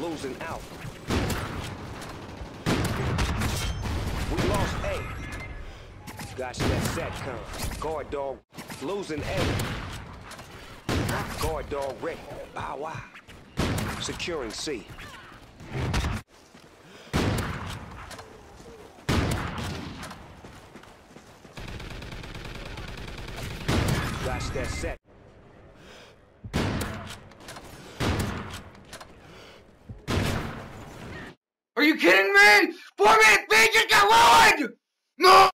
Losing out. We lost A. Gotcha that set, con. Guard dog. Losing A. Guard dog ready. Bow wow. Securing C. Gotcha that set. You kidding me? Four minute feed just got ruined! No!